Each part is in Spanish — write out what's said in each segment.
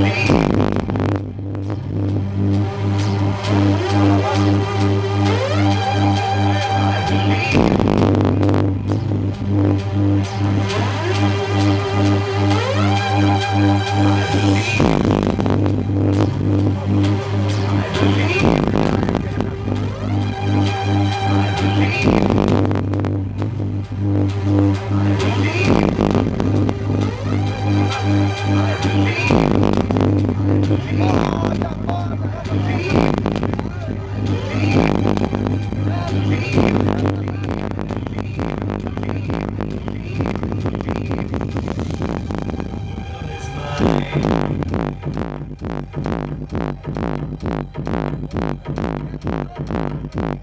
Thank you. Hola,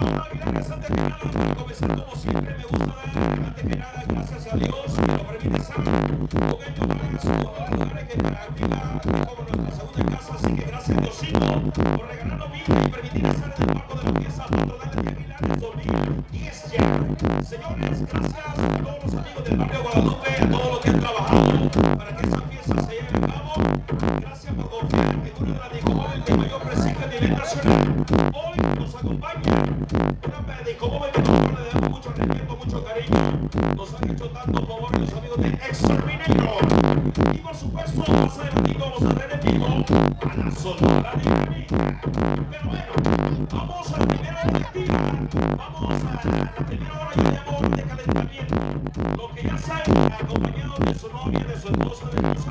hola, casa de comenzando como siempre, me gusta la gracias a Dios, por mi casa, con todo el corazón, con la que la con así que gracias por por regalarlo mi nombre, mi de la y gracias, gracias, gracias, gracias, gracias, gracias, gracias, gracias, gracias, gracias, gracias, gracias, gracias a. Gracias por que el tema. Hoy nos acompaña. Como me nombre, le mucho respeto, mucho cariño. Nos han hecho tanto favor los amigos de Y por supuesto, vamos a enemigo. Para soltar el Vamos a el Vamos a liberar el Lo que ya saben, acompañado de su nombre, de su esposa, de su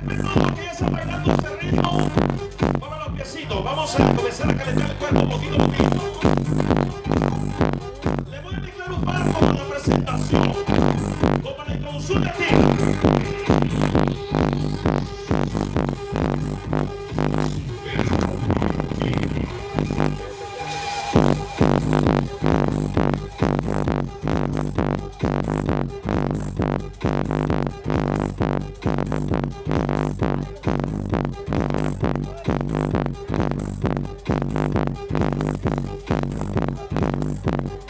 Y respetamos aquí se está bailando un cerrito. Vamos a los piecitos, vamos a comenzar a calentar el cuerpo un poquito. Le voy a mezclar un barco con la presentación. Como para la introducción de aquí. Thank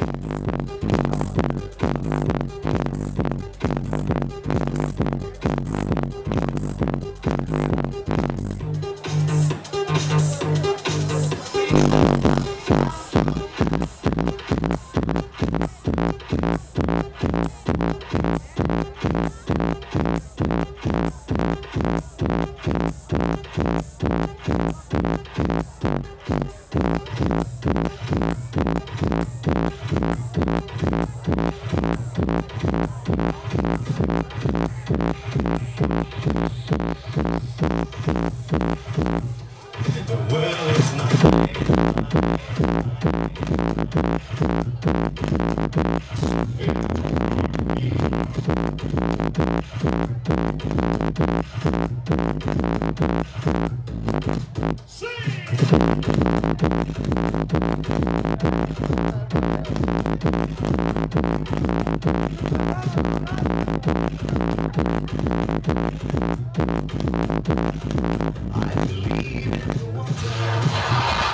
you. Thank you.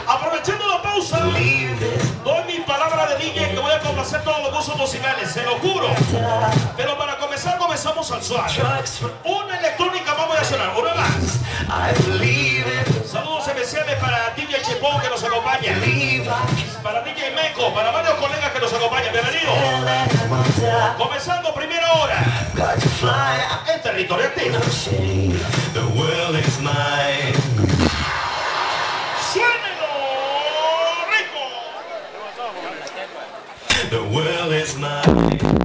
Aprovechando la pausa, doy mi palabra de DJ que voy a complacer todos los gustos musicales, se lo juro. Pero comenzamos al suave. Una electrónica vamos a sonar, una más. Saludos especiales para DJ Chepón que nos acompaña. Para DJ Meco, para varios colegas que nos acompañan. Bienvenidos. Comenzando primera hora. En territorio activo. The world is mine.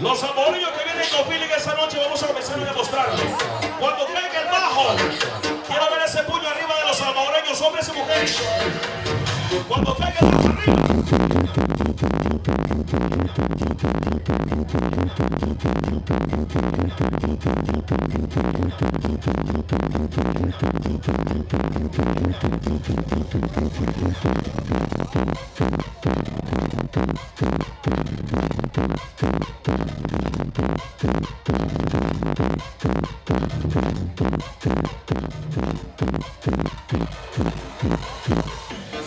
Los amorios que vienen con feeling esa noche vamos a comenzar a demostrarlo. Cuando caiga el bajo, quiero ver ese puño arriba de los salvadoreños, hombres y mujeres. Cuando pegue las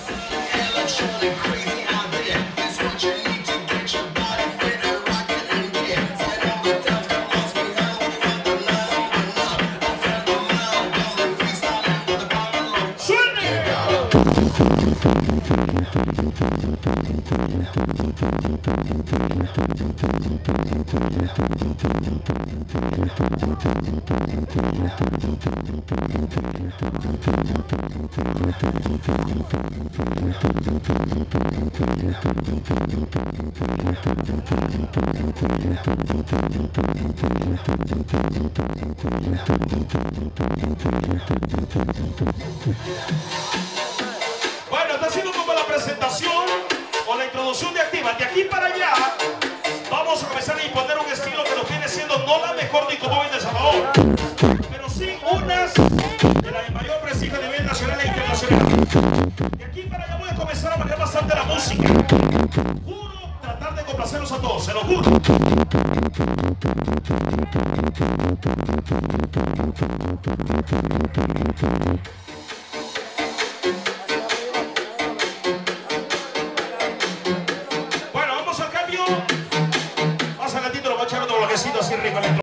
Thank socially crazy. Activa. De aquí para allá vamos a comenzar a imponer un estilo que nos viene siendo no la mejor ni como de Salvador, pero sí unas de las de mayor prestigio a nivel nacional e internacional. De aquí para allá voy a comenzar a manejar bastante la música. Juro tratar de complacerlos a todos, se lo juro.